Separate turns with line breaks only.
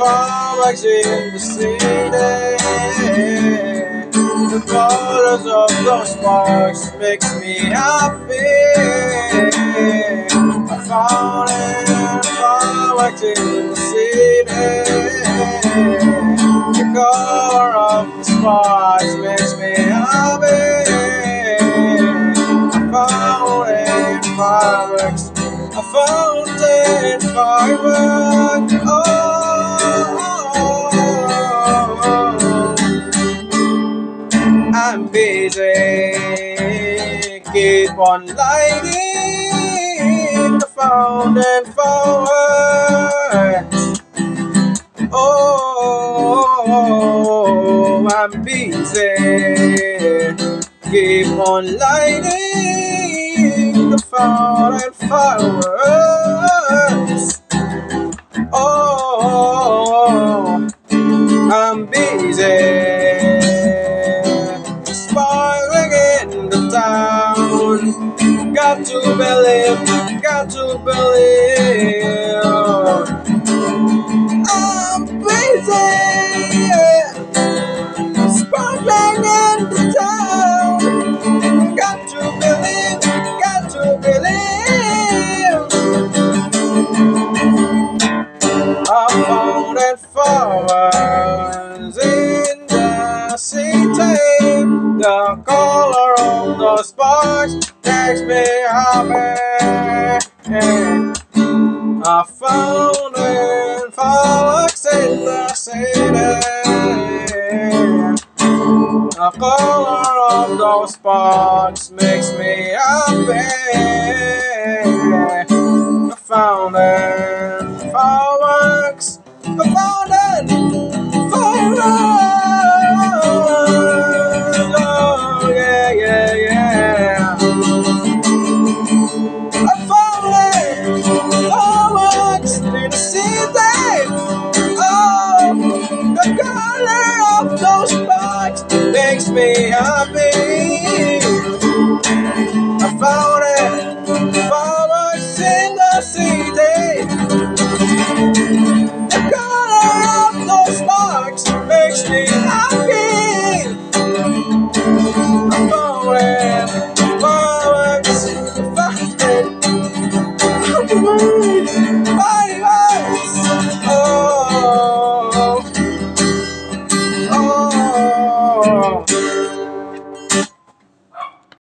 fireworks in the city. The colors of those sparks makes me happy. I found it, fireworks in the city. The color of the sparks makes me happy. I found it, fireworks. I found it, fireworks. Oh. I'm busy. Keep on lighting the fountain forward. Oh, I'm busy. Keep on lighting the fountain forward. To believe, got to believe. City. The color of the sparks makes me happy. I found it flowers in the city. The color of those sparks makes me happy. I found it makes me happy. I found it for in the city. The color of those sparks makes me happy. I found it for a single CD.